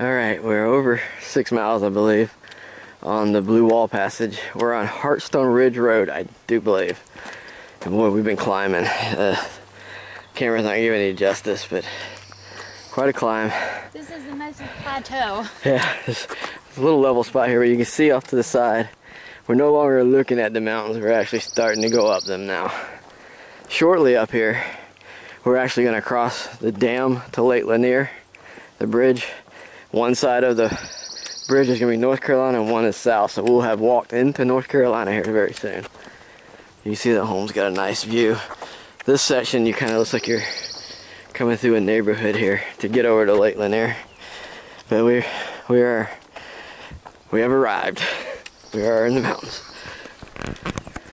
All right, we're over six miles, I believe, on the Blue Wall Passage. We're on Heartstone Ridge Road, I do believe. And boy, we've been climbing. Uh, camera's not giving any justice, but quite a climb. This is the most plateau. Yeah, there's a little level spot here where you can see off to the side. We're no longer looking at the mountains, we're actually starting to go up them now. Shortly up here, we're actually going to cross the dam to Lake Lanier, the bridge. One side of the bridge is going to be North Carolina and one is south, so we'll have walked into North Carolina here very soon. You see that home's got a nice view. This section, you kind of looks like you're coming through a neighborhood here to get over to Lake Lanier. But we we are we have arrived. We are in the mountains.